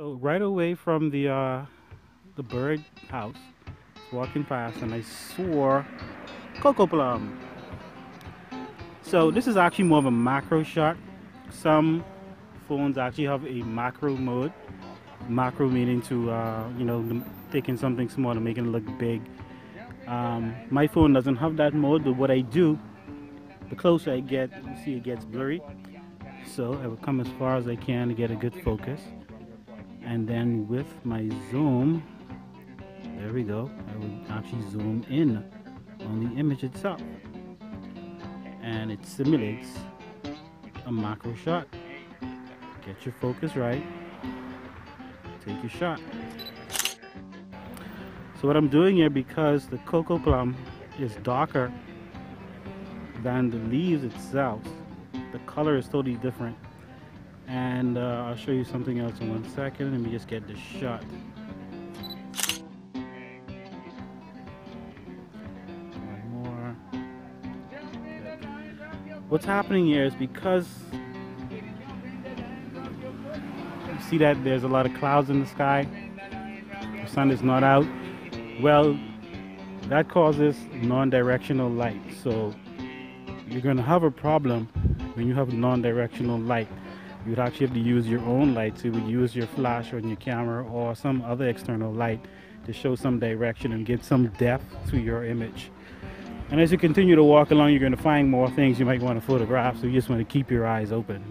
So right away from the uh, the bird house, walking past and I saw cocoplum. So this is actually more of a macro shot. Some phones actually have a macro mode. Macro meaning to uh, you know taking something small and making it look big. Um, my phone doesn't have that mode, but what I do, the closer I get, you see it gets blurry. So I will come as far as I can to get a good focus and then with my zoom there we go. I would actually zoom in on the image itself. And it simulates a macro shot. Get your focus right. Take your shot. So what I'm doing here because the cocoplum is darker than the leaves itself the color is totally different and uh, I'll show you something else in one second. Let me just get this shot. One more. What's happening here is because you see that there's a lot of clouds in the sky the sun is not out. Well that causes non-directional light. So you're going to have a problem when you have non-directional light you would actually have to use your own light. Would use your flash on your camera or some other external light to show some direction and give some depth to your image. And as you continue to walk along, you're going to find more things you might want to photograph. So you just want to keep your eyes open.